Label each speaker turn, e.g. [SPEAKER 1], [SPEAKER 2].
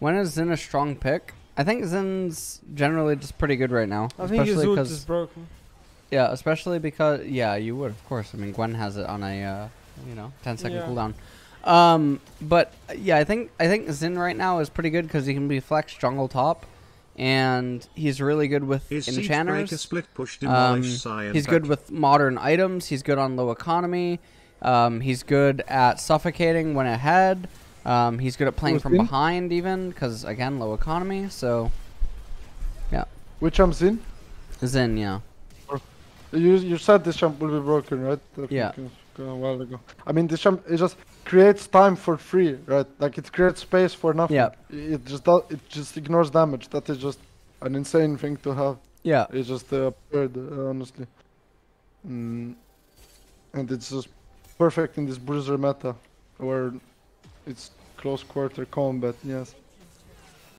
[SPEAKER 1] When is Xin a strong pick? I think Xin's generally just pretty good right now.
[SPEAKER 2] I think his
[SPEAKER 1] especially
[SPEAKER 2] ult
[SPEAKER 1] 'cause-
[SPEAKER 2] is broken.
[SPEAKER 1] Yeah, especially because yeah, you would of course. I mean, Gwen has it on a uh, you know 10 second
[SPEAKER 2] Yeah.
[SPEAKER 1] cooldown. Um, but yeah, I think I think Xin right now is pretty good because he can be flex jungle top, and he's really good with
[SPEAKER 3] Is Siege Breaker
[SPEAKER 1] enchanters.
[SPEAKER 3] split push
[SPEAKER 1] Um,
[SPEAKER 3] demolish science?
[SPEAKER 1] he's good with modern items. He's good on low economy. Um, he's good at suffocating when ahead. Um, he's good at playing from
[SPEAKER 4] Xin?
[SPEAKER 1] behind even because again low economy. So Yeah.
[SPEAKER 4] Which champ Xin?
[SPEAKER 1] Xin, yeah,
[SPEAKER 4] You you said this champ will be broken, right? I
[SPEAKER 1] Yeah.
[SPEAKER 4] A while ago. I mean, this champ it just creates time for free, right? Like it creates space for nothing.
[SPEAKER 1] Yeah.
[SPEAKER 4] It just does, it just ignores damage. That is just an insane thing to have.
[SPEAKER 1] yeah,
[SPEAKER 4] It's just uh, absurd, uh, honestly. Mm. And it's just perfect in this bruiser meta, where it's close quarter combat. Yes.